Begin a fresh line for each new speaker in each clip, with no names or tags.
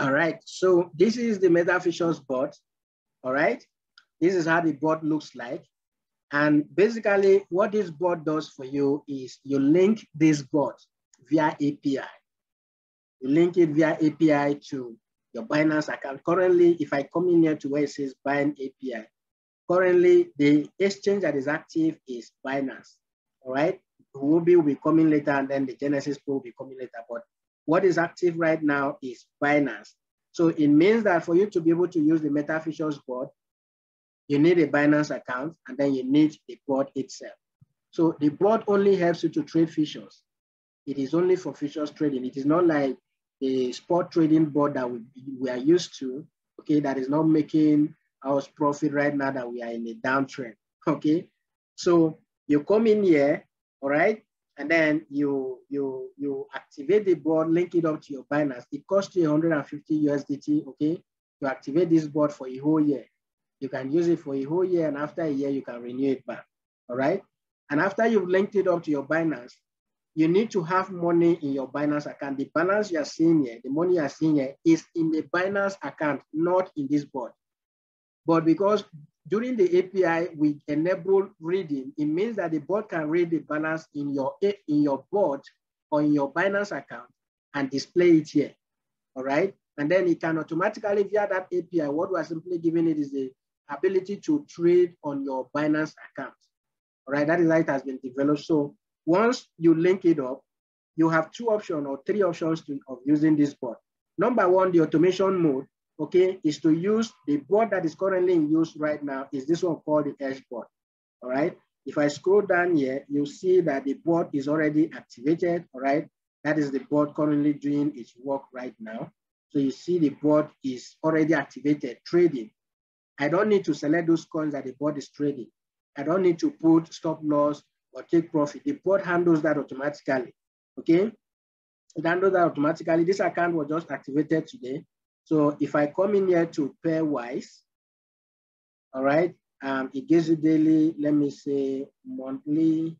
All right, so this is the Meta Futures board. All right, this is how the board looks like. And basically what this board does for you is you link this board via API. You link it via API to your Binance account. Currently, if I come in here to where it says Binance API, currently the exchange that is active is Binance, all right? Huobi will be coming later and then the Genesis Pool will be coming later. But what is active right now is Binance. So it means that for you to be able to use the Meta board, you need a Binance account and then you need the board itself. So the board only helps you to trade futures. It is only for futures trading. It is not like a spot trading board that we, we are used to, okay, that is not making us profit right now that we are in a downtrend, okay? So you come in here, all right, and then you you you activate the board, link it up to your Binance. It costs you 150 USDT, okay, to activate this board for a whole year. You can use it for a whole year, and after a year, you can renew it back, all right? And after you've linked it up to your Binance, you need to have money in your Binance account. The balance you are seeing here, the money you are seeing here is in the Binance account, not in this board. But because during the API, we enable reading, it means that the board can read the balance in your, in your board or in your Binance account and display it here, all right? And then it can automatically, via that API, what we're simply giving it is the ability to trade on your Binance account, all right? That is how it has been developed. So once you link it up, you have two options or three options to, of using this board. Number one, the automation mode, okay, is to use the board that is currently in use right now is this one called the edge board, all right? If I scroll down here, you see that the board is already activated, all right? That is the board currently doing its work right now. So you see the board is already activated, trading. I don't need to select those coins that the board is trading. I don't need to put stop loss or take profit. The board handles that automatically, okay? It handles that automatically. This account was just activated today. So if I come in here to pairwise, all right, um, it gives you daily, let me say monthly,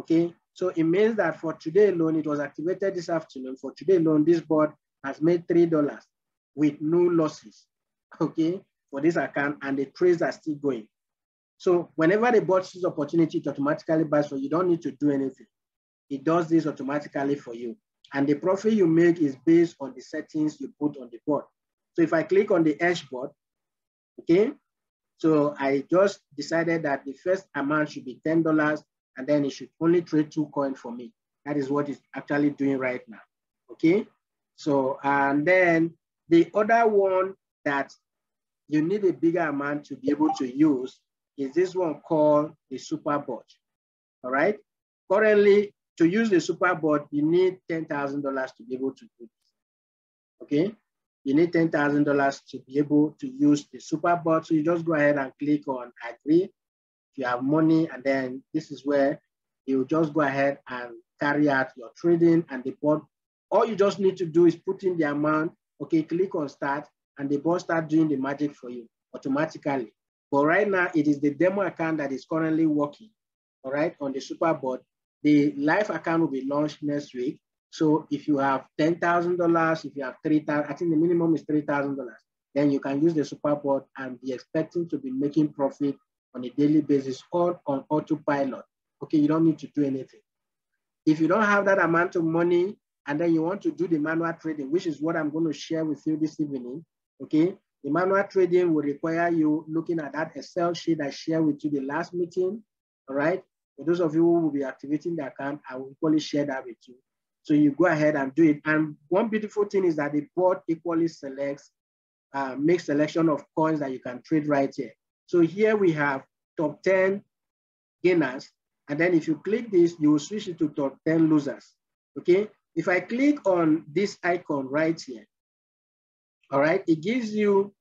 okay? So it means that for today alone, it was activated this afternoon. For today alone, this board has made $3 with no losses, okay, for this account, and the trades are still going. So whenever the board sees opportunity, it automatically buys for you. You don't need to do anything. It does this automatically for you. And the profit you make is based on the settings you put on the board. So if I click on the edge board, okay, so I just decided that the first amount should be $10 and then it should only trade two coins for me. That is what it's actually doing right now, okay? So, and then the other one that you need a bigger amount to be able to use is this one called the super board, all right? Currently, to use the super board, you need $10,000 to be able to do this, okay? You need $10,000 to be able to use the super board. So you just go ahead and click on agree. If you have money, and then this is where you just go ahead and carry out your trading and the board. All you just need to do is put in the amount, okay, click on start, and the board start doing the magic for you automatically. But right now, it is the demo account that is currently working, all right, on the super board. The live account will be launched next week. So if you have $10,000, if you have 3000 I think the minimum is $3,000, then you can use the super and be expecting to be making profit on a daily basis or on autopilot. Okay, you don't need to do anything. If you don't have that amount of money and then you want to do the manual trading, which is what I'm going to share with you this evening, okay, the manual trading will require you looking at that Excel sheet I shared with you the last meeting, all right? For those of you who will be activating the account, I will equally share that with you. So you go ahead and do it. And one beautiful thing is that the board equally selects, uh, makes selection of coins that you can trade right here. So here we have top 10 gainers. And then if you click this, you will switch it to top 10 losers, okay? If I click on this icon right here, all right, it gives you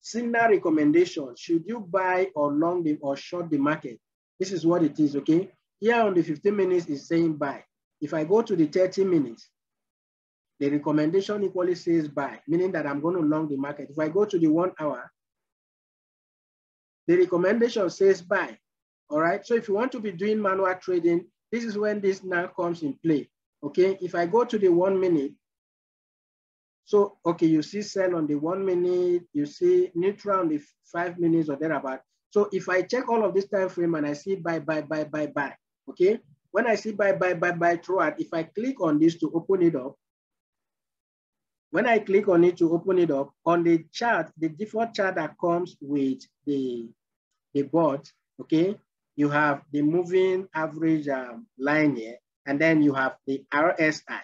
similar recommendations. Should you buy or long the or short the market? This is what it is, okay? Here on the 15 minutes is saying buy. If I go to the 30 minutes, the recommendation equally says buy, meaning that I'm going to long the market. If I go to the one hour, the recommendation says buy. All right. So if you want to be doing manual trading, this is when this now comes in play. Okay. If I go to the one minute, So, okay, you see sell on the one minute, you see neutral on the five minutes or thereabout. So if I check all of this time frame and I see buy, buy, buy, buy, buy, okay? When I see buy, buy, buy, buy throughout, if I click on this to open it up, when I click on it to open it up, on the chart, the default chart that comes with the, the board, okay, you have the moving average um, line here, and then you have the RSI,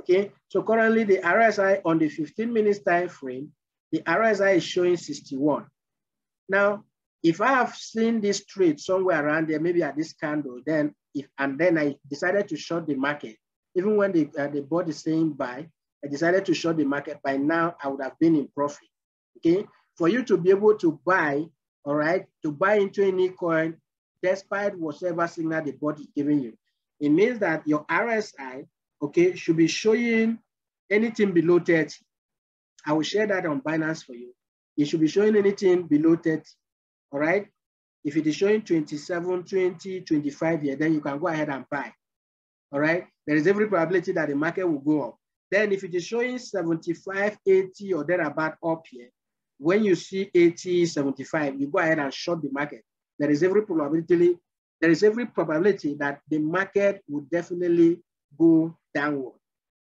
okay? So currently the RSI on the 15 minutes time frame, the RSI is showing 61. Now, if I have seen this trade somewhere around there, maybe at this candle, then if and then I decided to short the market, even when the, uh, the board is saying buy, I decided to short the market. By now, I would have been in profit. Okay, for you to be able to buy, all right, to buy into any coin, despite whatever signal the board is giving you, it means that your RSI, okay, should be showing anything below 30. I will share that on Binance for you. It should be showing anything below 30 all right? If it is showing 27, 20, 25 here, then you can go ahead and buy, all right? There is every probability that the market will go up. Then if it is showing 75, 80 or thereabout up here, when you see 80, 75, you go ahead and short the market. There is every probability, there is every probability that the market will definitely go downward,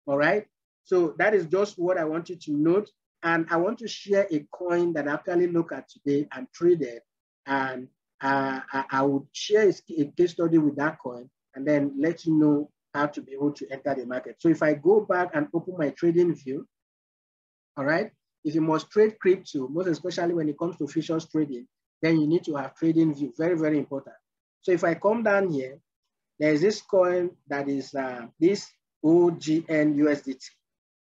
all right? So that is just what I want you to note. And I want to share a coin that I actually look at today and traded and uh, I, I, would share a, case study with that coin and then let you know how to be able to enter the market. So if I go back and open my trading view, all right, if you must trade crypto, most especially when it comes to futures trading, then you need to have trading view, very, very important. So if I come down here, there's this coin that is uh, this OGN USDT,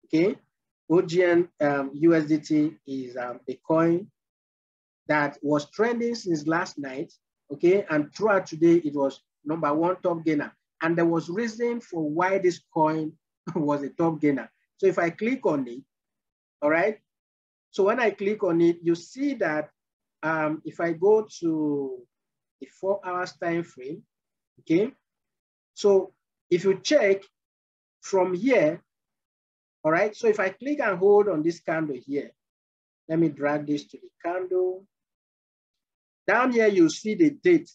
okay? OGN um, USDT is um, a coin that was trending since last night, okay? And throughout today, it was number one top gainer. And there was reason for why this coin was a top gainer. So if I click on it, all right? So when I click on it, you see that um, if I go to the four hours time frame, okay? So if you check from here, all right? So if I click and hold on this candle here, let me drag this to the candle. Down here, you see the date,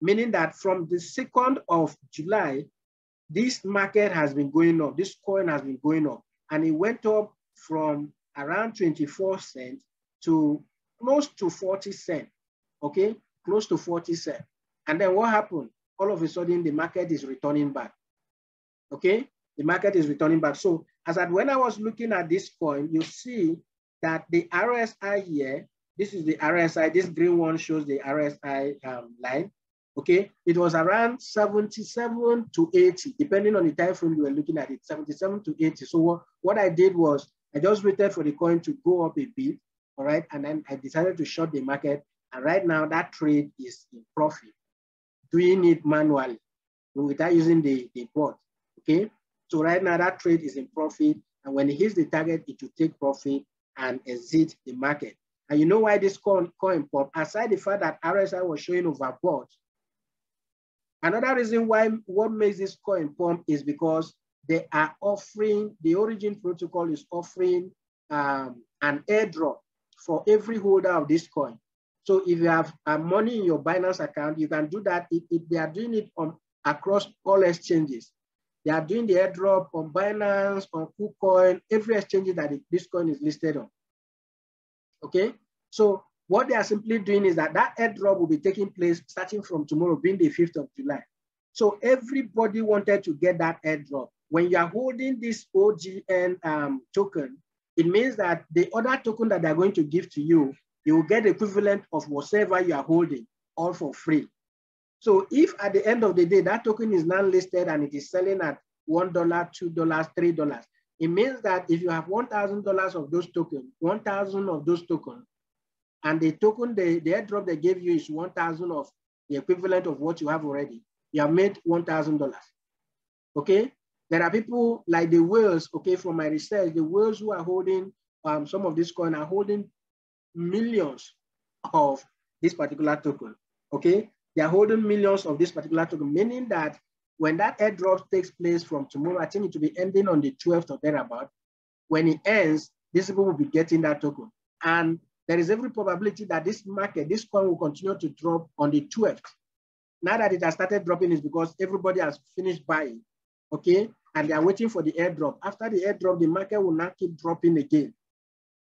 meaning that from the 2nd of July, this market has been going up, this coin has been going up, and it went up from around 24 cents to close to 40 cents, okay? Close to 40 cents. And then what happened? All of a sudden, the market is returning back, okay? The market is returning back. So as at when I was looking at this coin, you see that the RSI here this is the RSI. This green one shows the RSI um, line. Okay, it was around 77 to 80, depending on the time frame you were looking at it, 77 to 80. So what, what I did was I just waited for the coin to go up a bit, all right, and then I decided to short the market. And right now that trade is in profit, doing it manually without using the, the bot, okay? So right now that trade is in profit, and when it hits the target, it will take profit and exit the market. And you know why this coin, coin pop? Aside the fact that RSI was showing overbought, another reason why what makes this coin pump is because they are offering, the origin protocol is offering um, an airdrop for every holder of this coin. So if you have uh, money in your Binance account, you can do that. If, if they are doing it on across all exchanges, they are doing the airdrop on Binance, on KuCoin, every exchange that this coin is listed on okay? So what they are simply doing is that that airdrop will be taking place starting from tomorrow, being the 5th of July. So everybody wanted to get that airdrop. When you are holding this OGN um, token, it means that the other token that they're going to give to you, you will get the equivalent of whatever you are holding, all for free. So if at the end of the day, that token is non-listed and it is selling at $1, $2, $3, it means that if you have $1,000 of those tokens, 1,000 of those tokens, and the token, the, the airdrop they gave you is 1,000 of the equivalent of what you have already, you have made $1,000. Okay? There are people like the whales, okay, from my research, the whales who are holding um, some of this coin are holding millions of this particular token, okay? They are holding millions of this particular token, meaning that when that airdrop takes place from tomorrow, I think it will be ending on the 12th or thereabout. when it ends, these people will be getting that token. And there is every probability that this market, this coin will continue to drop on the 12th. Now that it has started dropping is because everybody has finished buying, okay? And they are waiting for the airdrop. After the airdrop, the market will not keep dropping again.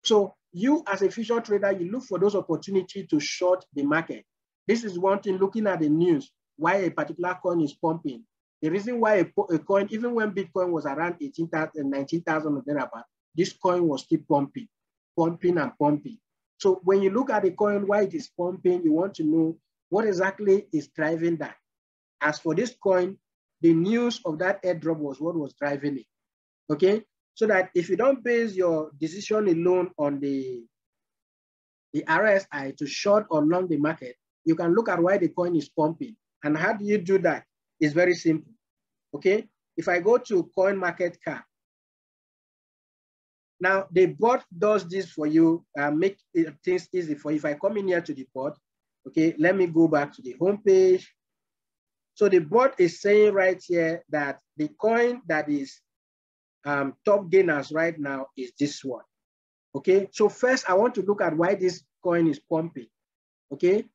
So you as a future trader, you look for those opportunities to short the market. This is one thing looking at the news, why a particular coin is pumping. The reason why a, a coin, even when Bitcoin was around 18,000, uh, 19,000 or thereabout, this coin was still pumping, pumping and pumping. So when you look at the coin, why it is pumping, you want to know what exactly is driving that. As for this coin, the news of that airdrop was what was driving it. Okay, so that if you don't base your decision alone on the, the RSI to short or long the market, you can look at why the coin is pumping. And how do you do that? It's very simple. Okay, if I go to Coin Market Cap, now the bot does this for you, uh, make things easy for you. If I come in here to the bot, okay, let me go back to the home page. So the bot is saying right here that the coin that is um, top gainers right now is this one. Okay, so first I want to look at why this coin is pumping. Okay,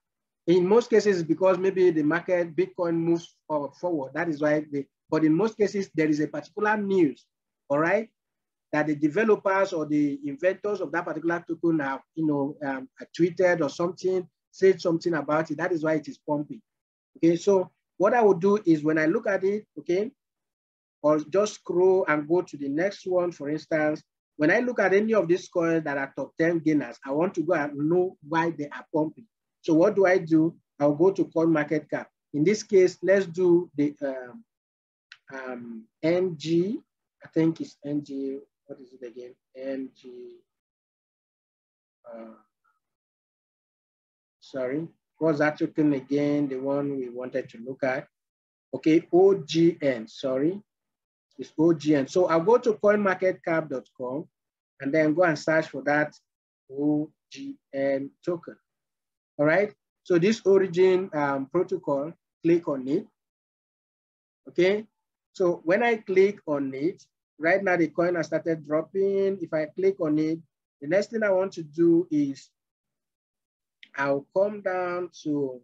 in most cases because maybe the market Bitcoin moves forward. That is why they, but in most cases there is a particular news, all right, that the developers or the inventors of that particular token have, you know, um, tweeted or something, said something about it. That is why it is pumping. Okay, so what I would do is when I look at it, okay, or just scroll and go to the next one, for instance, when I look at any of these coins that are top 10 gainers, I want to go and know why they are pumping. So what do I do? I'll go to coin market cap. In this case, let's do the um, um, NG, I think it's NG, what is it again? NG, uh, sorry, was that token again, the one we wanted to look at? Okay, OGN, sorry, it's OGN. So I'll go to coinmarketcap.com and then go and search for that OGN token. All right, so this origin um, protocol, click on it. Okay, so when I click on it, right now the coin has started dropping. If I click on it, the next thing I want to do is I'll come down to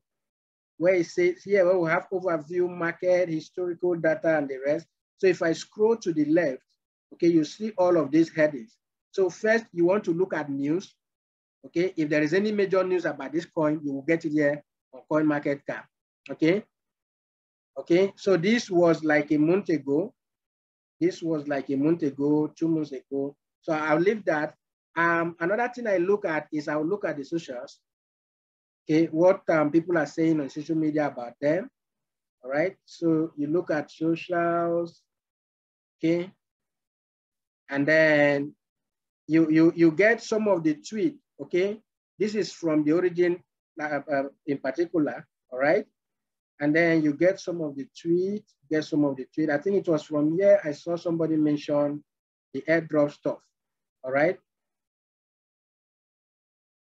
where it says here, where we have overview, market, historical data, and the rest. So if I scroll to the left, okay, you see all of these headings. So first, you want to look at news. Okay, if there is any major news about this coin, you will get it here on Coin Market Cap. Okay, okay. So this was like a month ago. This was like a month ago, two months ago. So I'll leave that. Um, another thing I look at is I'll look at the socials. Okay, what um, people are saying on social media about them. All right, so you look at socials, okay? And then you, you, you get some of the tweet, okay? This is from the origin uh, uh, in particular, all right? And then you get some of the tweet, get some of the tweet. I think it was from here I saw somebody mention the airdrop stuff, all right?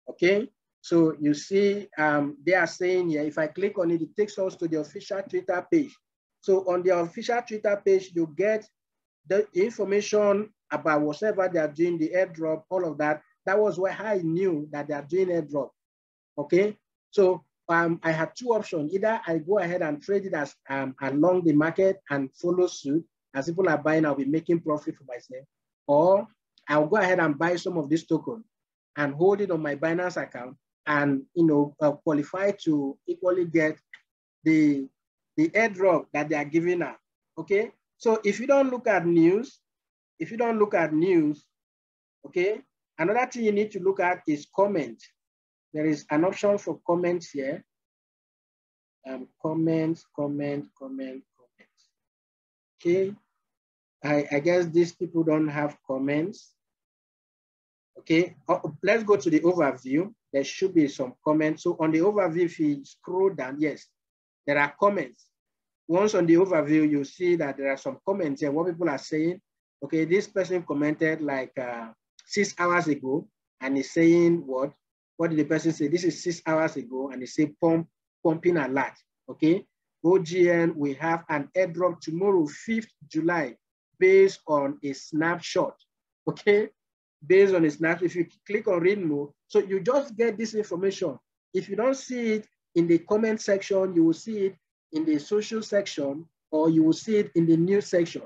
Okay, so you see um, they are saying here, if I click on it, it takes us to the official Twitter page. So on the official Twitter page, you get the information about whatever they are doing, the airdrop, all of that. That was why I knew that they are doing airdrop. Okay, so um, I had two options. Either I go ahead and trade it as um, along the market and follow suit. As people are buying, I'll be making profit for myself. Or I'll go ahead and buy some of this token and hold it on my Binance account and you know uh, qualify to equally get the the airdrop that they are giving out. Okay, so if you don't look at news, if you don't look at news, okay, another thing you need to look at is comment. There is an option for comments here. Um, comment, comment, comment, comment. Okay, I, I guess these people don't have comments. Okay, oh, let's go to the overview. There should be some comments. So on the overview, if you scroll down, yes, there are comments once on the overview, you see that there are some comments here, what people are saying. Okay, this person commented like uh, six hours ago, and he's saying what? What did the person say? This is six hours ago, and he said pump, pumping a lot. Okay, OGN, we have an airdrop tomorrow, 5th July, based on a snapshot. okay, based on a snapshot, If you click on read more, so you just get this information. If you don't see it in the comment section, you will see it in the social section, or you will see it in the news section.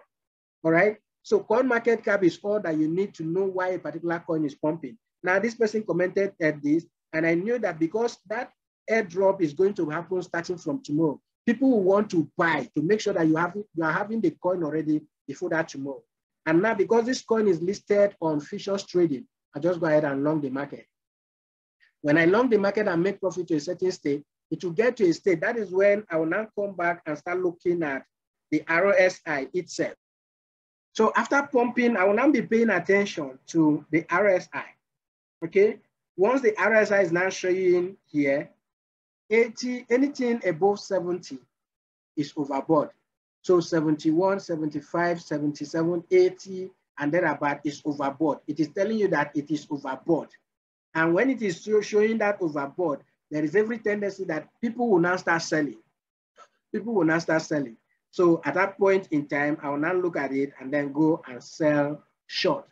All right. So coin market cap is all that you need to know why a particular coin is pumping. Now this person commented at this, and I knew that because that airdrop is going to happen starting from tomorrow, people will want to buy to make sure that you have you are having the coin already before that tomorrow. And now because this coin is listed on futures trading, I just go ahead and long the market. When I long the market and make profit to a certain state, it will get to a state. That is when I will now come back and start looking at the RSI itself. So after pumping, I will now be paying attention to the RSI. Okay. Once the RSI is now showing here, 80, anything above 70 is overbought. So 71, 75, 77, 80, and then about is overbought. It is telling you that it is overbought. And when it is showing that overbought, there is every tendency that people will now start selling. People will now start selling. So at that point in time, I will now look at it and then go and sell short.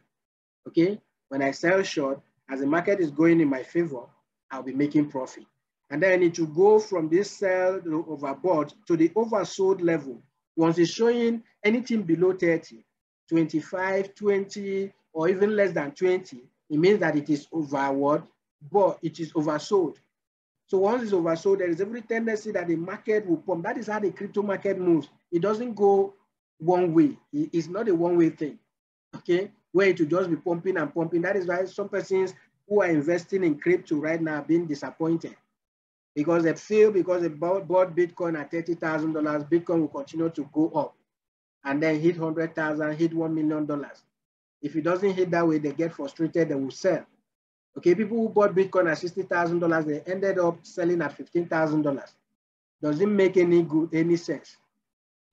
Okay. When I sell short, as the market is going in my favor, I'll be making profit. And then I need to go from this sell overbought to the oversold level. Once it's showing anything below 30, 25, 20, or even less than 20, it means that it is overward, but it is oversold. So once it's oversold, there is every tendency that the market will pump. That is how the crypto market moves. It doesn't go one way. It's not a one-way thing, okay? Where it will just be pumping and pumping. That is why some persons who are investing in crypto right now are being disappointed because they feel because they bought, bought Bitcoin at $30,000, Bitcoin will continue to go up and then hit 100,000, hit $1 million. If it doesn't hit that way, they get frustrated, they will sell. Okay, people who bought Bitcoin at $60,000, they ended up selling at $15,000. Doesn't make any good, any sense.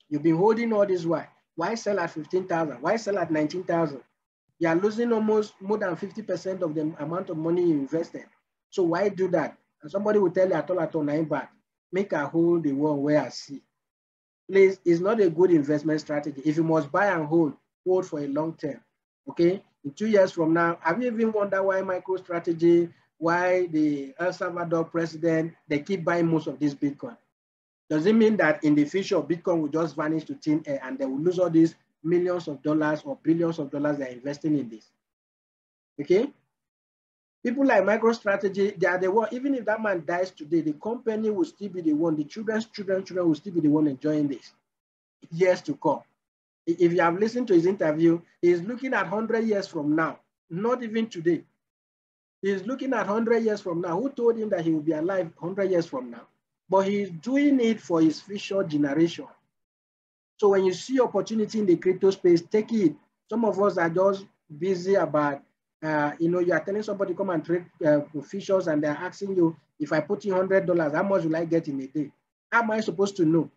You've been holding all this while. Why sell at 15,000? Why sell at 19,000? You are losing almost more than 50% of the amount of money you invested. So why do that? And somebody will tell you at all at all baht, make a hold the one where I see. Please, it's not a good investment strategy. If you must buy and hold, hold for a long term. Okay? In two years from now, have you even wondered why MicroStrategy, why the El Salvador president, they keep buying most of this Bitcoin? Does it mean that in the future, Bitcoin will just vanish to thin air and they will lose all these millions of dollars or billions of dollars they're investing in this? Okay? People like MicroStrategy, they are the one, even if that man dies today, the company will still be the one, the children's children, children will still be the one enjoying this years to come. If you have listened to his interview, he's looking at 100 years from now, not even today. He's looking at 100 years from now. Who told him that he will be alive 100 years from now? But he's doing it for his future generation. So when you see opportunity in the crypto space, take it. Some of us are just busy about uh, you know, you are telling somebody come and trade uh, futures and they're asking you, if I put in $100, how much will I get in a day? How am I supposed to know?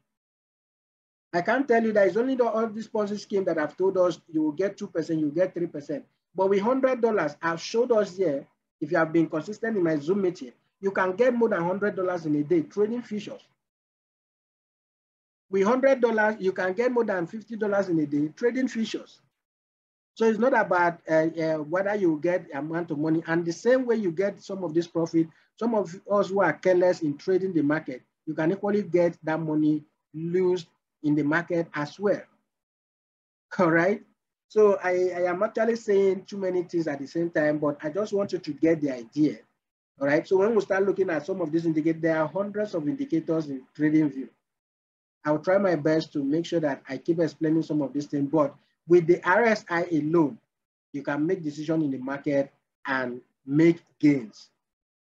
I can't tell you that it's only the, all this policy scheme that have told us you will get 2%, you get 3%. But with $100, I've showed us here, if you have been consistent in my Zoom meeting, you can get more than $100 in a day trading futures. With $100, you can get more than $50 in a day trading futures. So it's not about uh, uh, whether you get amount of money. And the same way you get some of this profit, some of us who are careless in trading the market, you can equally get that money loose in the market as well. All right. So I, I am actually saying too many things at the same time, but I just want you to get the idea. All right. So when we start looking at some of these indicators, there are hundreds of indicators in TradingView. I'll try my best to make sure that I keep explaining some of these things, but with the RSI alone, you can make decision in the market and make gains.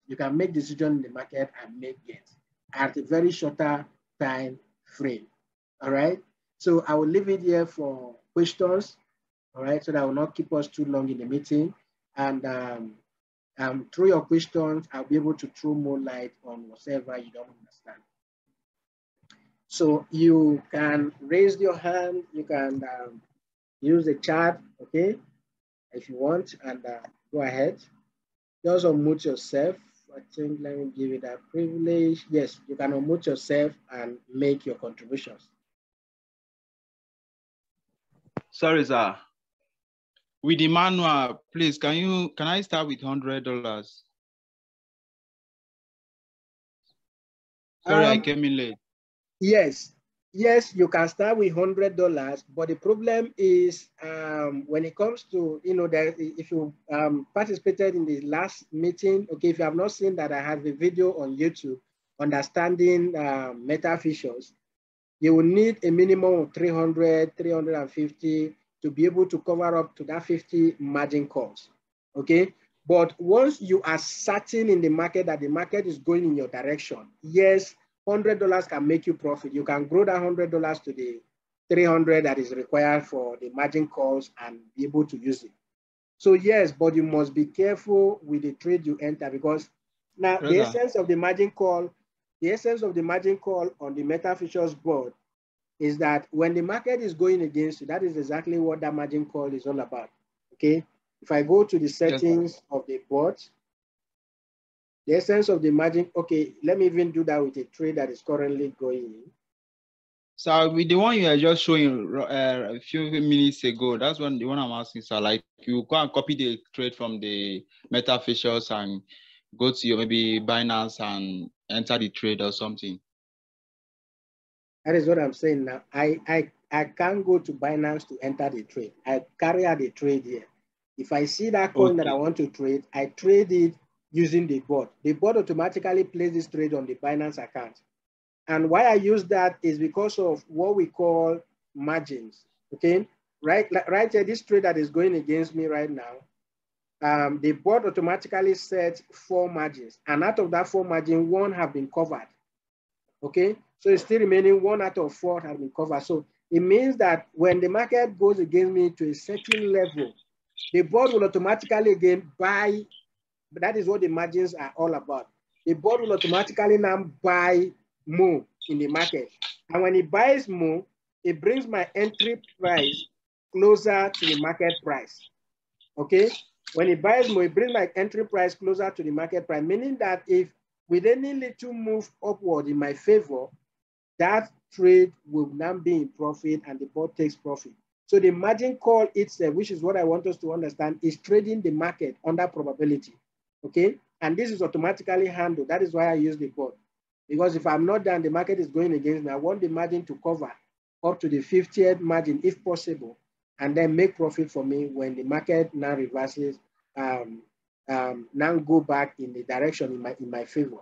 You can make decision in the market and make gains at a very shorter time frame. All right. So I will leave it here for questions. All right. So that will not keep us too long in the meeting. And um, um, through your questions, I'll be able to throw more light on whatever you don't understand. So you can raise your hand. You can um, use the chat, okay, if you want, and uh, go ahead. Just unmute yourself. I think, let me give you that privilege. Yes, you can unmute yourself and make your contributions.
Sorry, sir. with the manual, please, can you, can I start with $100? Sorry, um, I came in late.
Yes, yes, you can start with hundred dollars, but the problem is um, when it comes to you know that if you um, participated in the last meeting, okay, if you have not seen that, I have a video on YouTube, understanding uh, meta futures. You will need a minimum of 300, 350 to be able to cover up to that 50 margin calls. Okay, but once you are certain in the market that the market is going in your direction, yes, $100 can make you profit. You can grow that $100 to the 300 that is required for the margin calls and be able to use it. So yes, but you must be careful with the trade you enter because now the essence of the margin call, the essence of the margin call on the meta futures board is that when the market is going against you, that is exactly what that margin call is all about. Okay. If I go to the settings yes. of the board, the essence of the margin, okay, let me even do that with a trade that is currently going.
So with the one you are just showing uh, a few minutes ago, that's one the one I'm asking. So like you go and copy the trade from the meta futures and go to your maybe Binance and enter the trade or something.
That is what I'm saying now. I I I can't go to Binance to enter the trade. I carry out the trade here. If I see that coin okay. that I want to trade, I trade it using the board. The board automatically places trade on the Binance account. And why I use that is because of what we call margins, okay? Right, right here, this trade that is going against me right now, um, the board automatically sets four margins. And out of that four margin, one have been covered, okay? So it's still remaining one out of four have been covered. So it means that when the market goes against me to a certain level, the board will automatically again buy that is what the margins are all about. The board will automatically now buy more in the market. And when it buys more, it brings my entry price closer to the market price. Okay? When it buys more, it brings my entry price closer to the market price, meaning that if with any little move upward in my favor, that trade will now be in profit and the board takes profit. So the margin call itself, which is what I want us to understand, is trading the market under probability okay? And this is automatically handled. That is why I use the board. Because if I'm not done, the market is going against me. I want the margin to cover up to the 50th margin if possible, and then make profit for me when the market now reverses, um, um, now go back in the direction in my, in my favor,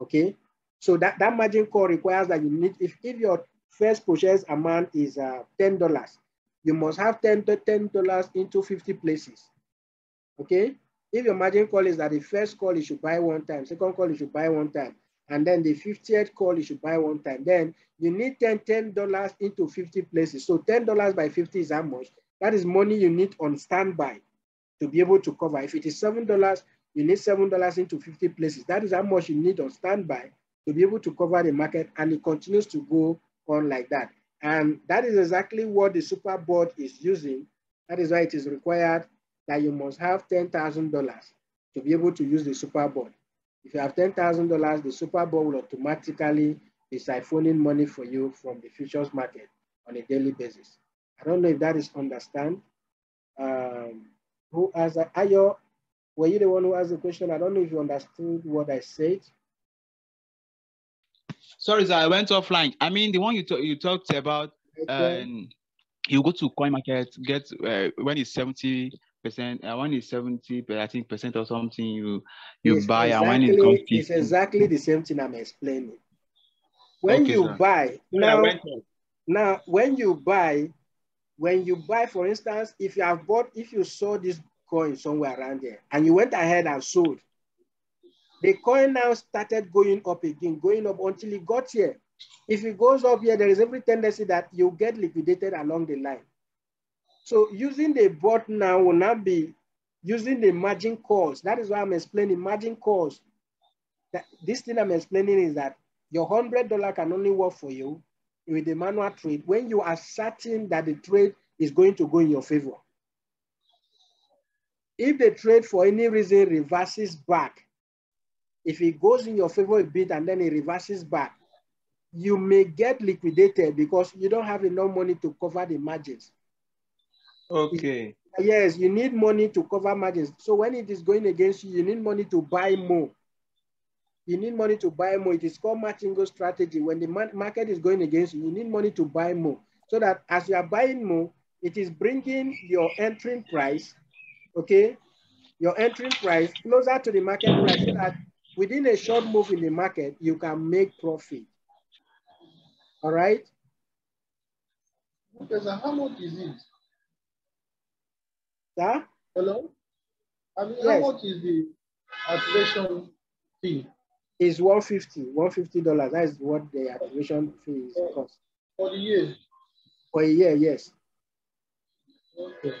okay? So that, that margin call requires that you need, if, if your first purchase amount is uh, $10, you must have $10, $10 into 50 places, okay? If your margin call is that the first call you should buy one time, second call you should buy one time, and then the 50th call you should buy one time, then you need 10 $10 into 50 places. So $10 by 50 is how much? That is money you need on standby to be able to cover. If it is $7, you need $7 into 50 places. That is how much you need on standby to be able to cover the market, and it continues to go on like that. And that is exactly what the super board is using. That is why it is required that you must have $10,000 to be able to use the super board. If you have $10,000, the super board will automatically be siphoning money for you from the futures market on a daily basis. I don't know if that is understand. Um, who asked that? Ayo, were you the one who asked the question? I don't know if you understood what I said.
Sorry, sir, I went offline. I mean, the one you, you talked about, okay. um, you go to coin market, get uh, when it's 70 percent and when it's 70 i think percent or something you you it's buy exactly, and when it comes 50.
it's exactly the same thing i'm explaining when okay, you sir. buy now now when you buy when you buy for instance if you have bought if you saw this coin somewhere around there and you went ahead and sold the coin now started going up again going up until it got here if it goes up here there is every tendency that you get liquidated along the line so using the bot now will not be using the margin calls. That is why I'm explaining margin calls. That this thing I'm explaining is that your hundred dollar can only work for you with the manual trade when you are certain that the trade is going to go in your favor. If the trade for any reason reverses back, if it goes in your favor a bit and then it reverses back, you may get liquidated because you don't have enough money to cover the margins.
Okay.
Yes, you need money to cover margins. So when it is going against you, you need money to buy more. You need money to buy more. It is called Martingale strategy. When the market is going against you, you need money to buy more. So that as you are buying more, it is bringing your entering price, okay, your entering price closer to the market price so that within a short move in the market, you can make profit. All right?
Okay, how much is it?
Sir?
Hello? I mean,
Yes.
how much is the activation fee
It's 150 $150. That is what the activation fee is cost.
for the year?
For a year, yes.
Okay.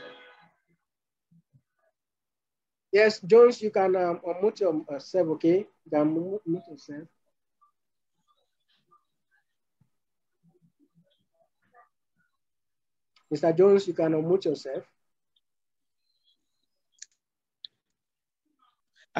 Yes, Jones, you can um, unmute yourself, okay? You can mu- mute yourself. Mr. Jones, you can unmute yourself.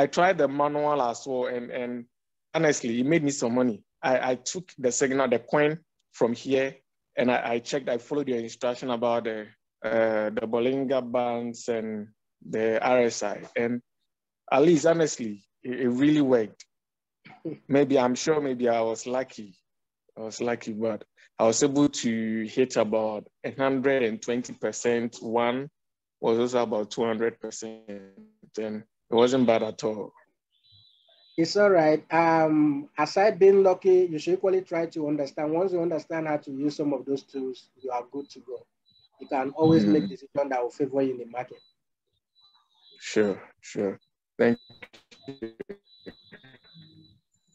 I tried the manual as well, and, and honestly, it made me some money. I, I took the signal, the coin from here, and I, I checked, I followed your instruction about the, uh, the Bollinger Bands and the RSI. And at least, honestly, it, it really worked. maybe I'm sure maybe I was lucky. I was lucky, but I was able to hit about 120%. One was also about 200%. And it wasn't bad at all.
It's all right. Um, aside being lucky, you should equally try to understand. Once you understand how to use some of those tools, you are good to go. You can always make
Mhm.
decisions that will favor you in the market.
Sure, sure. Thank you.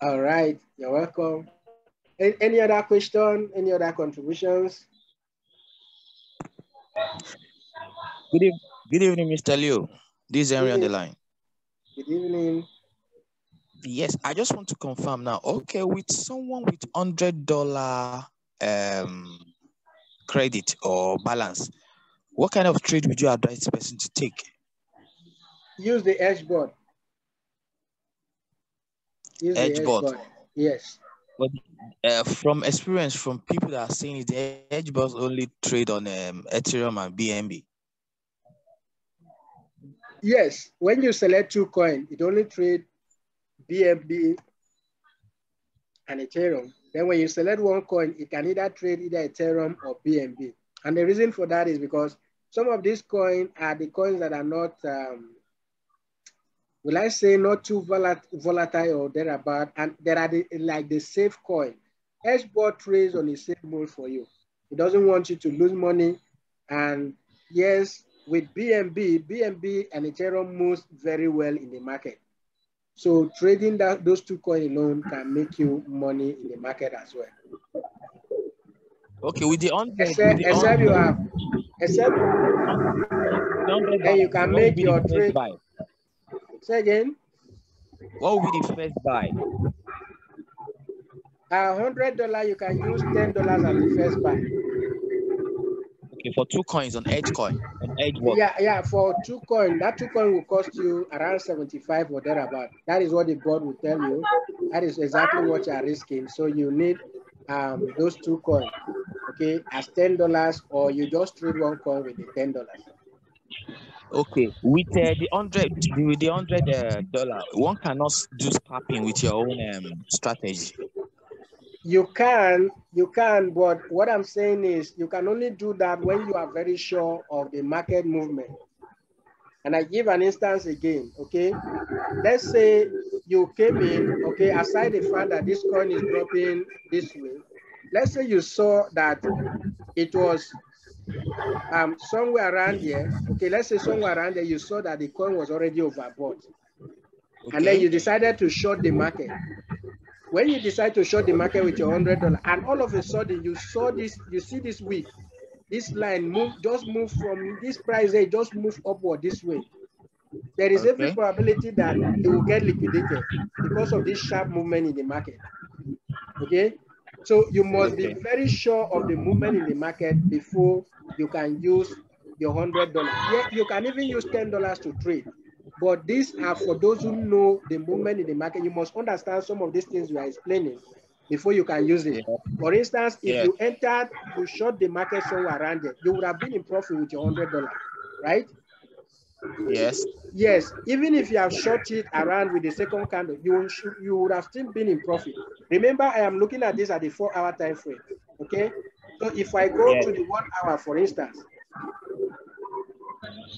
All right, you're welcome. A- Any other question? Any other contributions?
Good, good evening, Mr. Liu. This is Henry on the line.
Good evening.
Yes, I just want to confirm now. Okay, with someone with hundred dollar um credit or balance, what kind of trade would you advise the person to take?
Use the edge board. Use
Edge
edge
board.
board. Yes.
But uh, from experience, from people that are saying it, the edge boards only trade on um, Ethereum and BNB.
Yes. When you select two coin, it only trade BNB and Ethereum. Then when you select one coin, it can either trade either Ethereum or BNB. And the reason for that is because some of these coins are the coins that are not, um, will I say, not too volat- volatile or there thereabout. And there are the, like the safe coin. Edgeboard trades on a safe mode for you. It doesn't want you to lose money. And yes, with BNB, BNB and Ethereum moves very well in the market. So trading that those two coins alone can make you money in the market as well.
Okay, with the with
Except,
the
except you have, except
100
you can
what
make your trade.
buy?
Say again,
What would be the first buy?
a hundred dollar you can use ten dollars as the first buy.
Okay, for two coins on Edge coin, on Edge.
Yeah, yeah. For two coin, that two coin will cost you around seventy-five or thereabout. That is what the board will tell you. That is exactly what you are risking. So you need um those two coins, okay, as ten dollars, or you just trade one coin with the ten dollars.
Okay, with uh, the hundred, with the hundred dollar, one cannot do scalping with your own um, strategy.
You can, you can, but what I'm saying is you can only do that when you are very sure of the market movement. And I give an instance again, okay? Let's say you came in, okay, aside the fact that this coin is dropping this way, let's say you saw that it was um, somewhere around here, okay, let's say somewhere around there, you saw that the coin was already overbought. And then you decided to short the market. When you decide to short the market with your hundred dollar, and all of a sudden you saw this, you see this week, this line move, just move from this price, they just move upward this way. There is every probability that it will get liquidated because of this sharp movement in the market. Okay, so you must be very sure of the movement in the market before you can use your hundred dollars. Yeah, you can even use ten dollars to trade. But these are for those who know the movement in the market. You must understand some of these things we are explaining before you can use it.
Yeah.
For instance, if
Yeah.
you entered, you short the market somewhere around it, you would have been in profit with your hundred dollars, right?
Yes.
Yes, even if you have short it around with the second candle, you you would have still been in profit. Remember, I am looking at this at the four hour time frame. Okay. So if I go
Yeah.
to the one hour, for instance,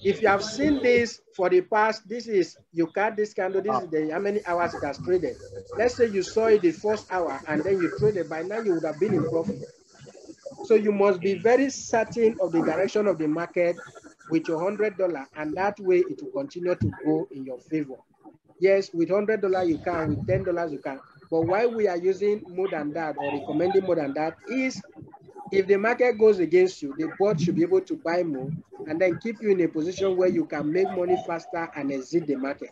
if you have seen this for the past, this is you cut this candle, this is the how many hours it has traded. Let's say you saw it the first hour and then you traded, by now you would have been in profit. So you must be very certain of the direction of the market with your hundred dollar, and that way it will continue to go in your favor. Yes, with hundred dollar you can, with ten dollars you can. But why we are using more than that or recommending more than that is if the market goes against you, the board should be able to buy more and then keep you in a position where you can make money faster and exit the market.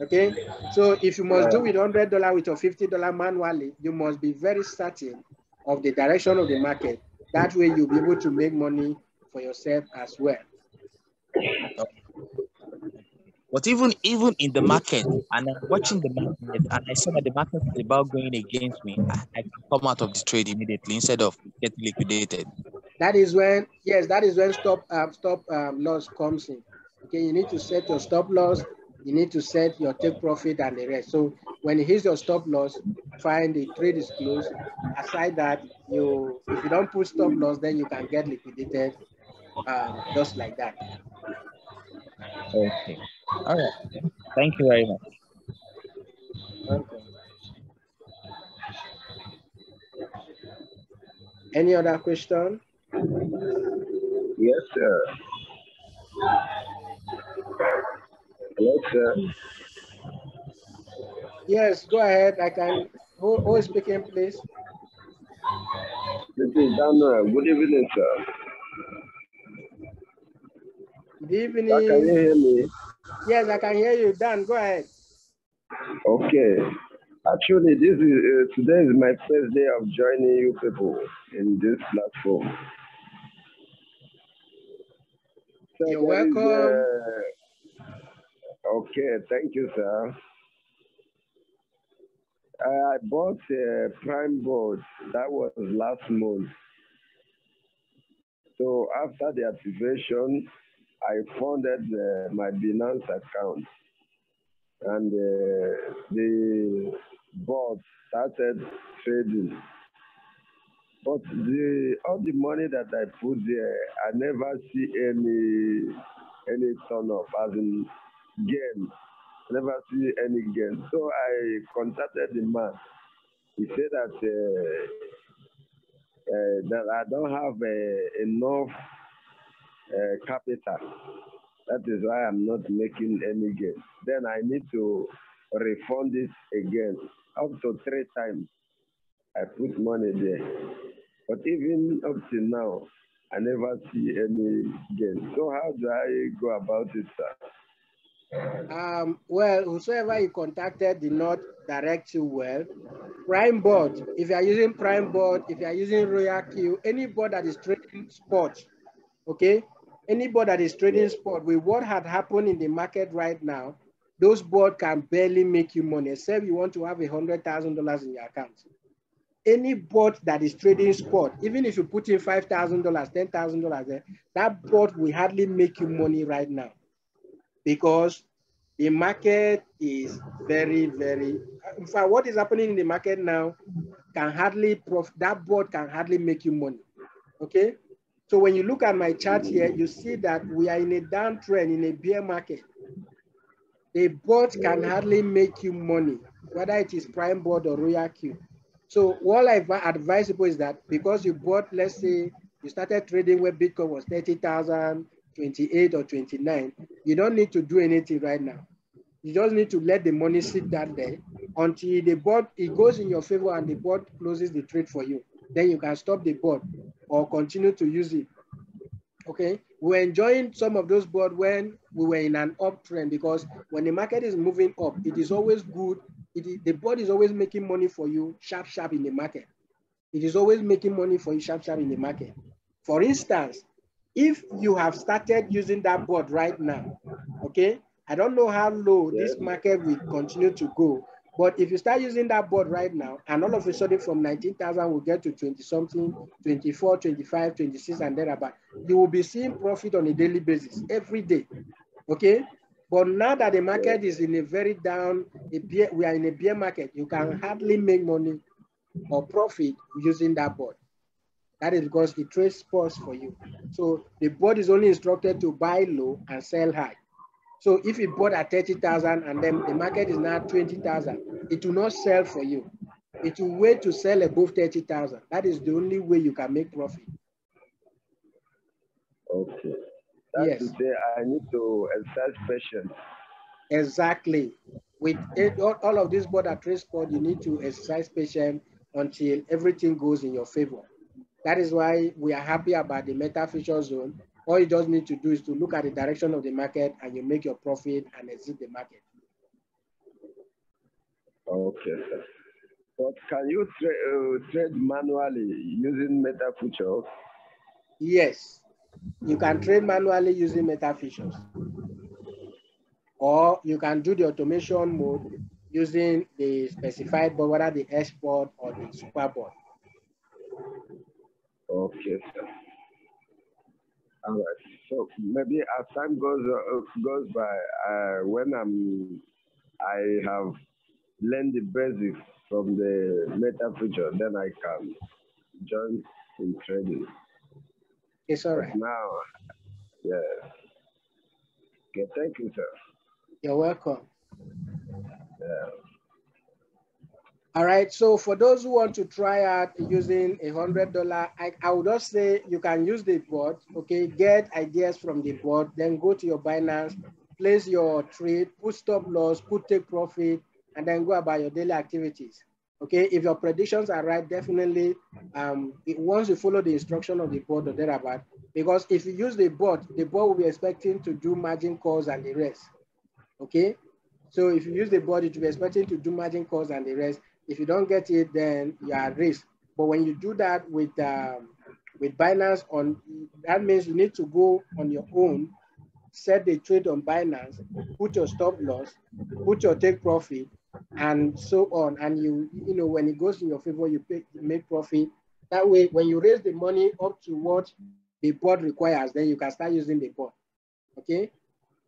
Okay, so if you must do with hundred dollar with your fifty dollar manually, you must be very certain of the direction of the market. That way, you'll be able to make money for yourself as well.
But even even in the market, and I'm watching the market, and I saw that the market is about going against me, I, I can come out of the trade immediately instead of getting liquidated.
That is when, yes, that is when stop um, stop um, loss comes in. Okay, you need to set your stop loss. You need to set your take profit and the rest. So when it hits your stop loss, find the trade is closed. Aside that, you if you don't put stop loss, then you can get liquidated um, just like that.
Okay. All right. Thank you very much.
Okay. Any other question?
Yes, sir. Hello, sir.
Yes, go ahead. I can. Who, who is speaking, please?
This is Daniel. Good evening, sir.
Good
Sir, Can you hear me?
Yes, I can hear you. Dan, go ahead.
Okay. Actually, this is uh, today is my first day of joining you people in this platform. So
You're
there is,
welcome.
uh, okay, thank you, sir. I bought a prime board that was last month. So after the activation, I funded uh, my Binance account and uh, the board started trading. But the all the money that I put there, I never see any any turn off as in gain. Never see any gain. So I contacted the man. He said that uh, uh, that I don't have uh, enough uh, capital. That is why I'm not making any gain. Then I need to refund it again up to three times. I put money there. But even up till now, I never see any gain. So how do I go about it, sir?
Um, well, whosoever you contacted did not direct you well. Prime board, if you are using Prime board, if you are using Royal Q, any board that is trading spots, okay? Any board that is trading spot with what had happened in the market right now, those board can barely make you money, except you want to have a hundred thousand dollars in your account. Any board that is trading spot, even if you put in five thousand dollars, ten thousand dollars there, that board will hardly make you money right now because the market is very, very, in fact, what is happening in the market now can hardly, prof, that board can hardly make you money, okay? So when you look at my chart here, you see that we are in a downtrend, in a bear market. The board can hardly make you money, whether it is prime board or royal. So what I advise people is that because you bought, let's say, you started trading where Bitcoin was 30,000, 28 or 29, you don't need to do anything right now. You just need to let the money sit down there until the board, it goes in your favor and the board closes the trade for you. Then you can stop the board or continue to use it. Okay, we're enjoying some of those board when we were in an uptrend because when the market is moving up, it is always good. It is, the board is always making money for you sharp, sharp in the market. It is always making money for you sharp, sharp in the market. For instance, if you have started using that board right now, okay, I don't know how low this market will continue to go, But if you start using that board right now, and all of a sudden from 19,000 will get to 20 something, 24, 25, 26, and thereabout, you will be seeing profit on a daily basis every day. Okay. But now that the market is in a very down, a bear, we are in a bear market, you can hardly make money or profit using that board. That is because it trades spots for you. So the board is only instructed to buy low and sell high. So if you bought at 30,000 and then the market is now 20,000, it will not sell for you. It will wait to sell above 30,000. That is the only way you can make profit.
Okay. That's
Yes.
to say I need to exercise patience.
Exactly. With it, all, all of this board at trade spot, you need to exercise patience until everything goes in your favor. That is why we are happy about the meta future zone. All you just need to do is to look at the direction of the market and you make your profit and exit the market.
Okay, sir. But can you tra- uh, trade manually using meta futures?
Yes, you can trade manually using meta futures. Or you can do the automation mode using the specified board, whether the S board or the super board.
Okay, sir. All right. So maybe as time goes uh, goes by, uh, when I'm, I have learned the basics from the meta future, then I can join in trading.
It's all right.
Now, yeah. Okay, thank you, sir.
You're welcome.
Yeah.
All right. So for those who want to try out using a hundred dollar, I, I would just say you can use the board. Okay, get ideas from the board, then go to your Binance, place your trade, put stop loss, put take profit, and then go about your daily activities. Okay, if your predictions are right, definitely um, it, once you follow the instruction of the board or thereabout, because if you use the board, the board will be expecting to do margin calls and the rest. Okay, so if you use the board, it will be expecting to do margin calls and the rest. If you don't get it, then you are at risk. But when you do that with um, with Binance on, that means you need to go on your own, set the trade on Binance, put your stop loss, put your take profit, and so on. And you, you know, when it goes in your favor, you, pay, you make profit. That way, when you raise the money up to what the board requires, then you can start using the board. Okay.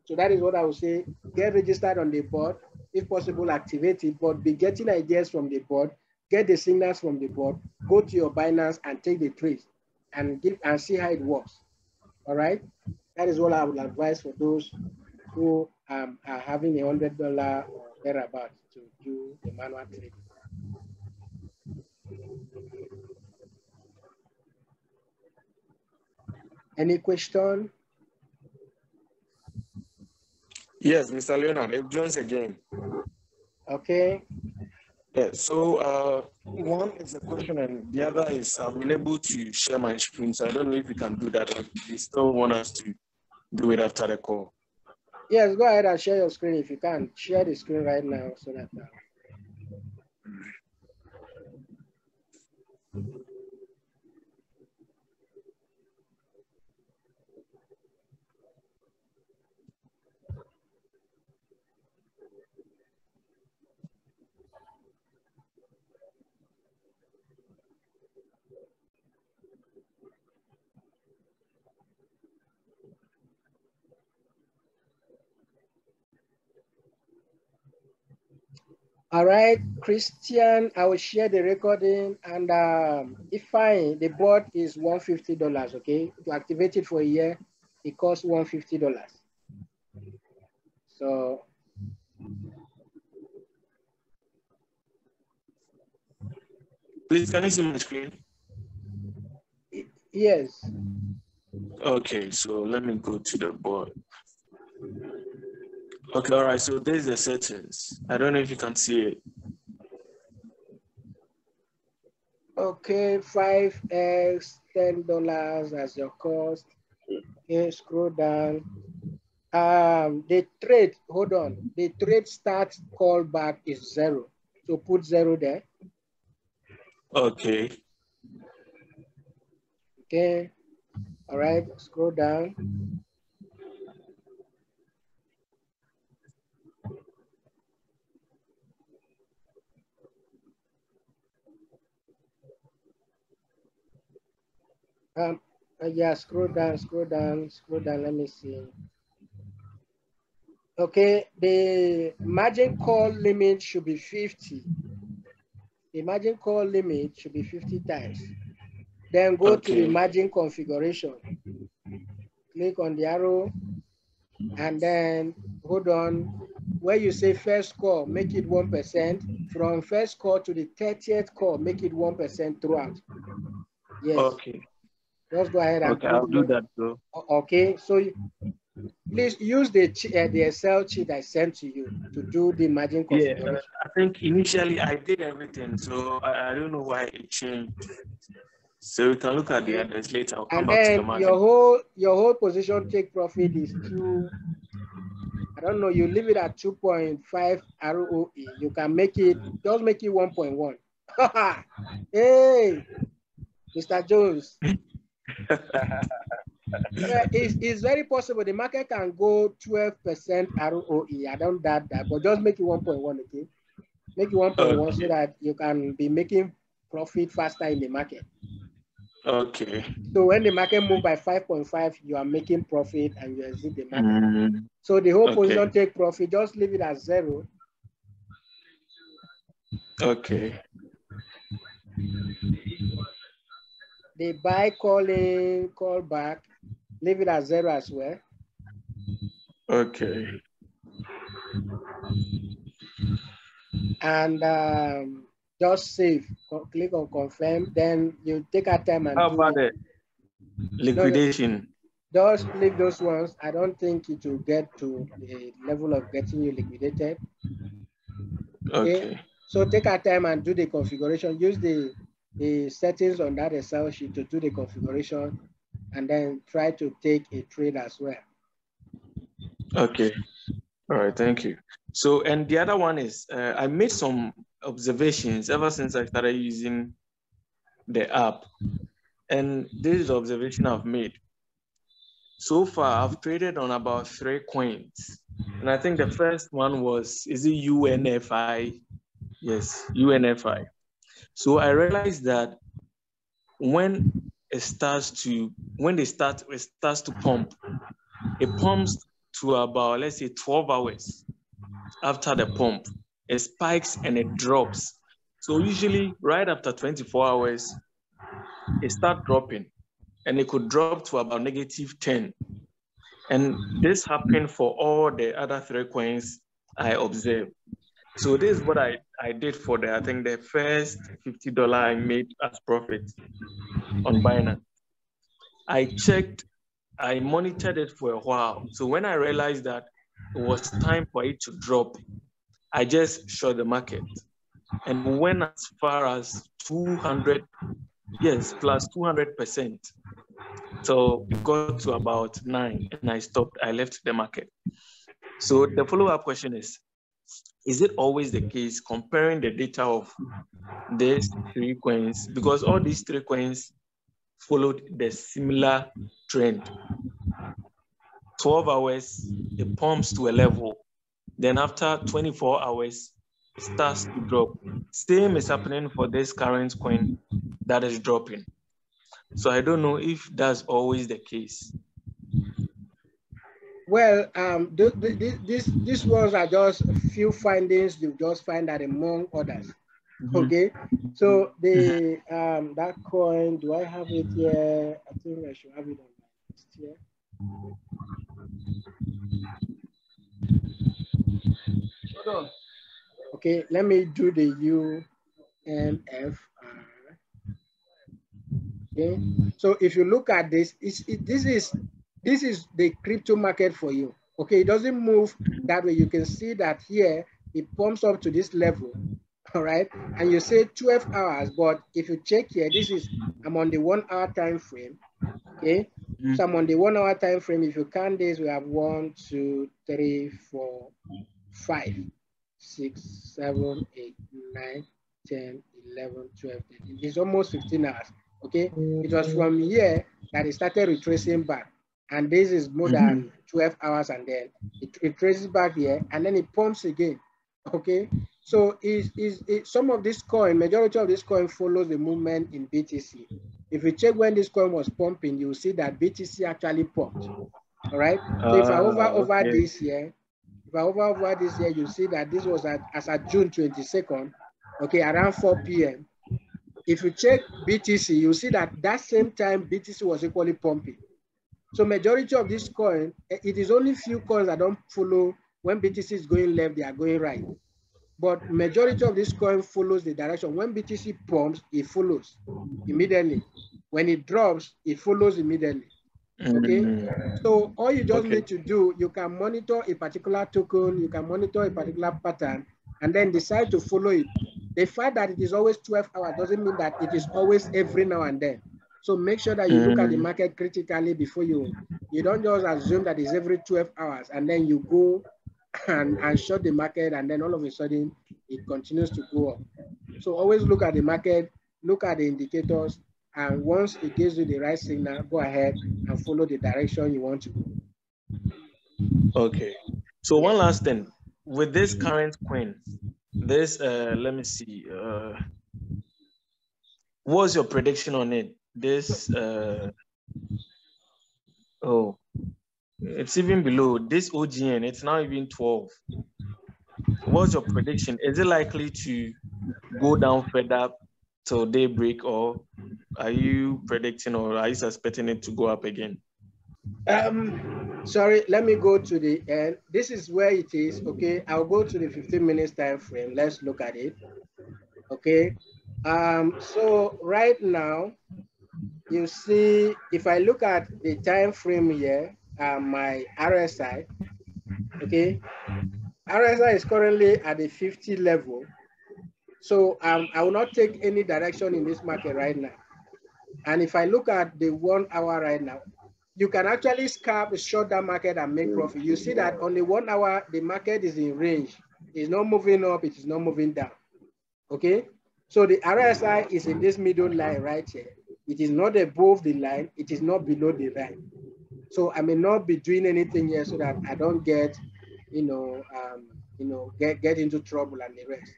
So that is what I would say. Get registered on the board. If possible, activate it, but be getting ideas from the board, get the signals from the board, go to your Binance and take the trades and give and see how it works. All right. That is what I would advise for those who um, are having a hundred dollar or thereabout to do the manual trade. Any question?
Yes, Mr. Leonard, F. Jones again.
Okay.
Yeah, so uh, one is a question and the other is I'm unable to share my screen. So I don't know if you can do that or you still want us to do it after the call.
Yes, go ahead and share your screen if you can. Share the screen right now so that uh, All right, Christian, I will share the recording and um, if fine, the board is $150, okay? To activate it for a year, it costs $150. So,
Please, can you see my screen?
yes,
Okay, so let me go to the board. Okay, all right, so this is the settings. I don't know if you can see it.
okay, 5X, $10 as your cost. Okay, scroll down. Um, the trade, hold on, the trade start callback is zero. So put zero there.
Okay,
Okay. All right, scroll down. Um, uh, yeah, scroll down, scroll down, scroll down. Let me see. Okay, the margin call limit should be 50. The margin call limit should be 50 times. Then go to the margin configuration. Click on the arrow and then hold on. Where you say first call, make it 1%. From first call to the 30th call, make it 1% throughout. Yes,
Okay.
Just go ahead and
Okay, I'll do that though.
O- Okay, so you- please use the uh, the Excel sheet I sent to you to do the margin
Yeah. I think initially I did everything, so I, I don't know why it changed. So we can look at the others later. I'll come
And
back to the
your
margin.
whole your whole position take profit is two. I don't know. You leave it at two point five ROE. You can make it just make it one point one. hey, Mr. Jones. Yeah, it's, it's very possible the market can go 12% ROE. I don't doubt that, but just make it 1.1, okay? Make it 1.1 so that you can be making profit faster in the market.
Okay.
So when the market move by 5.5, you are making profit and you exit the market.
Mm,
So the whole
Okay.
position take profit, just leave it at zero.
okay.
The buy, call in, call back, leave it at zero as well.
Okay.
And um, just save, click on confirm, then you take a time and
How
do
about
it.
the liquidation?
Just leave those ones. I don't think it will get to the level of getting you liquidated.
Okay.
So take our time and do the configuration. Use the, the settings on that Excel sheet to do the configuration and then try to take a trade as well.
Okay. All right. Thank you. So, and the other one is uh, I made some observations ever since I started using the app. And this is the observation I've made. So far, I've traded on about three coins. And I think the first one was, is it UNFI? Yes, UNFI. So I realized that when it starts to, when they start, it starts to pump, it pumps to about, let's say 12 hours after the pump. It spikes and it drops. So usually right after 24 hours, it start dropping and it could drop to about negative 10. And this happened for all the other three coins I observed. So this is what I, I did for the, I think the first $50 I made as profit on Binance. I checked, I monitored it for a while. So when I realized that it was time for it to drop, I just short the market and went as far as 200, yes, plus 200%. So it got to about nine and I stopped, I left the market. So the follow-up question is, is it always the case comparing the data of these three coins? Because all these three coins followed the similar trend. 12 hours, it pumps to a level. Then after 24 hours, it starts to drop. Same is happening for this current coin that is dropping. So I don't know if that's always the case.
Well, um, th- th- th- this, these ones are just a few findings you just find that among others. Okay, so the um, that coin, do I have it here? I think I should have it on my list here.
Hold on.
Okay, let me do the UNFR. Okay, so if you look at this, it's, it, this is this is the crypto market for you. Okay, it doesn't move that way. You can see that here it pumps up to this level, all right? And you say 12 hours, but if you check here, this is I'm on the one hour time frame. Okay, so I'm on the one hour time frame. If you count this, we have one, two, three, four, five, six, seven, eight, nine, 10, 11, 12, 13. It's almost 15 hours. Okay, it was from here that it started retracing back. And this is more than 12 hours, and then it retraces back here, and then it pumps again. Okay, so is is some of this coin, majority of this coin follows the movement in BTC. If you check when this coin was pumping, you see that BTC actually pumped. All right. So if I over
Ah,
over this year, if I over over this year, you see that this was at as at June 22nd, okay, around 4 p.m. If you check BTC, you see that that same time BTC was equally pumping. So majority of this coin, eh, it is only few coins that don't follow when BTC is going left, they are going right. But majority of this coin follows the direction. When BTC pumps, it follows immediately. When it drops, it follows immediately. Okay.
Mm.
So all you just
Okay.
need to do, you can monitor a particular token, you can monitor a particular pattern, and then decide to follow it. The fact that it is always 12 hours doesn't mean that it is always every now and then. So make sure that you look at the
Mm.
market critically before you, you don't just assume that it's every 12 hours and then you go and, and short the market and then all of a sudden it continues to go up. So always look at the market, look at the indicators, and once it gives you the right signal, go ahead and follow the direction you want to go.
Okay. So one last thing with this current coin, this uh let me see. Uh what's your prediction on it? This uh oh it's even below this OGN, it's now even 12. What's your prediction? Is it likely to go down further till daybreak, or are you predicting or are you suspecting it to go up again?
Um, sorry, let me go to the end. This is where it is. Okay, I'll go to the 15 minutes time frame. Let's look at it. Okay. Um, so right now, you see, if I look at the time frame here, uh, my RSI, okay, RSI is currently at the 50 level. So um, I will not take any direction in this market right now. And if I look at the one hour right now, you can actually scalp, short that market and make profit. You see that on the one hour, the market is in range. It's not moving up, it is not moving down. Okay? So the RSI is in this middle line right here. It is not above the line, it is not below the line. So I may not be doing anything here so that I don't get, you know, um, you know, get, get into trouble and the rest.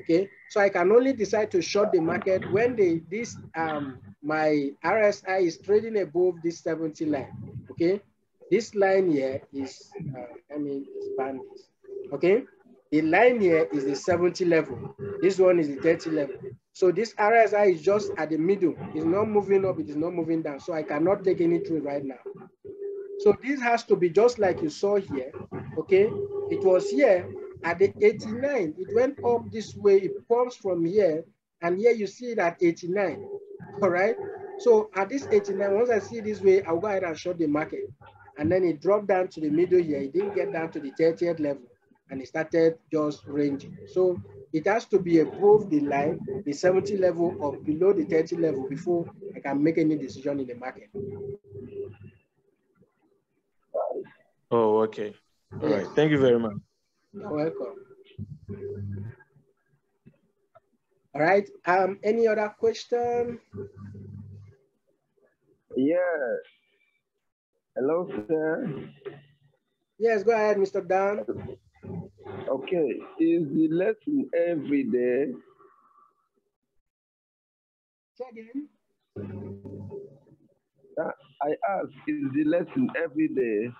Okay, so I can only decide to short the market when the this um my RSI is trading above this 70 line. Okay, this line here is uh, let me expand this. Okay, the line here is the 70 level. This one is the 30 level. So this RSI is just at the middle. It's not moving up. It is not moving down. So I cannot take any trade right now. So this has to be just like you saw here. Okay, it was here at the 89, it went up this way, it pumps from here, and here you see it at 89, all right? So at this 89, once I see this way, I'll go ahead and short the market. And then it dropped down to the middle here. It didn't get down to the 30th level, and it started just ranging. So it has to be above the line, the 70 level or below the 30 level before I can make any decision in the market.
Oh, okay. All right. Thank you very much.
You're welcome. All right. Um, any other question?
Yeah. Hello, sir.
Yes, go ahead, Mr. Dan.
Okay. Is the lesson every day?
Again.
Uh, I ask, is the lesson every day?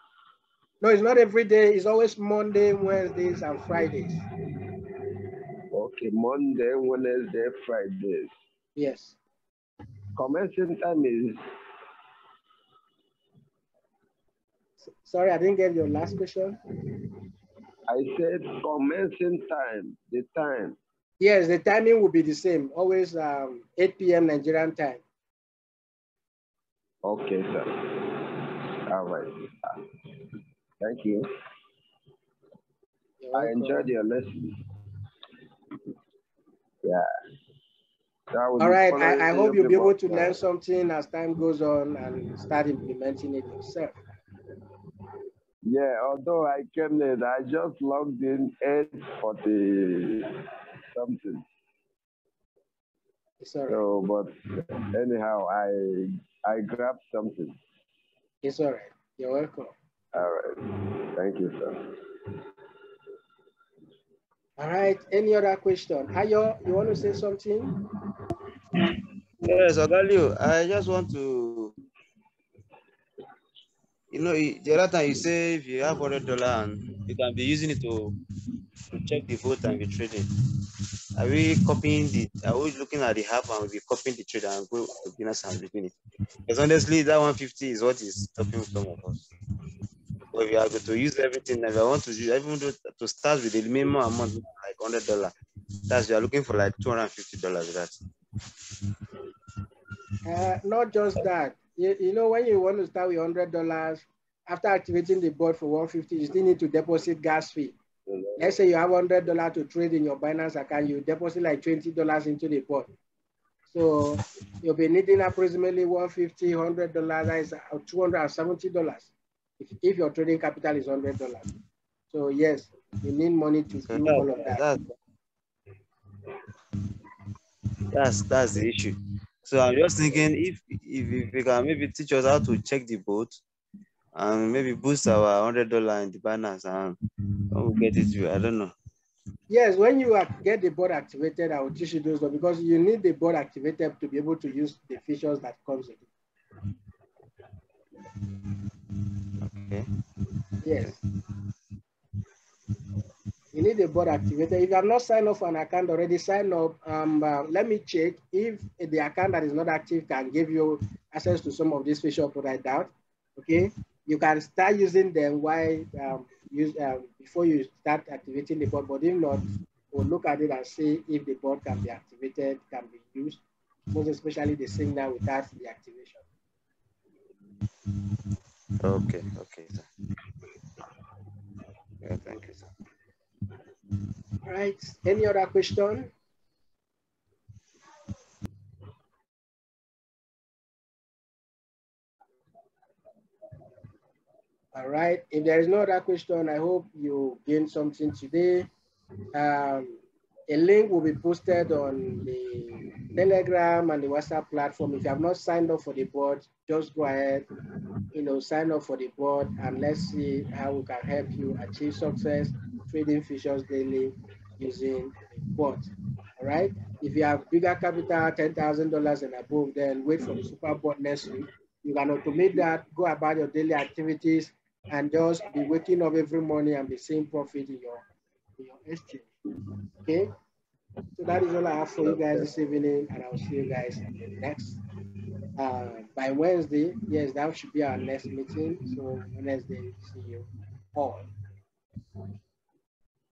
No, it's not every day. It's always Monday, Wednesdays, and Fridays.
Okay, Monday, Wednesday, Fridays.
Yes.
Commencing time is
Sorry, I didn't get your last question.
I said commencing time, the time.
Yes, the timing will be the same. Always um, 8 p.m. Nigerian time.
Okay, sir. All right. Thank you. I enjoyed your lesson. Yeah. So I will
All right. I, I hope you'll be able to learn something as time goes on and start implementing it yourself.
Yeah, although I came in, I just logged in 840 something.
It's all right.
So, but anyhow, I I grabbed something.
It's all right. You're welcome.
All right. Thank you, sir.
All right. Any other question? Ayo, you want to say something?
Yes, Ogalio, I just want to, you know, the other time you say if you have hundred dollar and you can be using it to, to check the vote and be trading. Are we copying the? Are we looking at the app and we'll be copying the trade and go to Binance and doing it? Because honestly, that 150 is what is stopping some of us. But we are going to use everything that we want to use, even though to start with the minimum amount like hundred dollar. That's we are looking for like two hundred and fifty dollars. That.
Uh, not just that. You, you know, when you want to start with hundred dollars, after activating the board for 150, you still need to deposit gas fee. Mm-hmm. Let's say you have hundred dollars to trade in your Binance account, you deposit like twenty dollars into the board. So you'll be needing approximately 150 hundred dollars, that is uh, two hundred and seventy dollars. If, if your trading capital is hundred dollars. So yes, you need money to do
that-
all of that.
that- that's that's the issue. So I'm just thinking if if if you can maybe teach us how to check the boat and maybe boost our hundred dollar in the Binance and when we get it, I don't know.
Yes, when you get the board activated, I will teach you those because you need the board activated to be able to use the features that comes with it.
Okay.
Yes. You need the board activated. If you have not signed up for an account already, sign up. Um, uh, let me check if the account that is not active can give you access to some of these features, but I doubt. Okay, you can start using them while um, use um, before you start activating the board. But if not, we'll look at it and see if the board can be activated, can be used, most especially the signal without the activation.
Okay. Okay. Sir. Yeah, thank you, sir.
All right. Any other question? All right. If there is no other question, I hope you gained something today. Um, a link will be posted on the Telegram and the WhatsApp platform. If you have not signed up for the board, just go ahead, you know, sign up for the board and let's see how we can help you achieve success trading futures daily using the board. All right. If you have bigger capital, ten thousand dollars and above, then wait for the super board next week. You can automate that, go about your daily activities, and just be waking up every morning and be seeing profit in your in your exchange. Okay. So that is all I have for you guys this evening, and I will see you guys in the next uh, by Wednesday. Yes, that should be our next meeting. So Wednesday, see you all.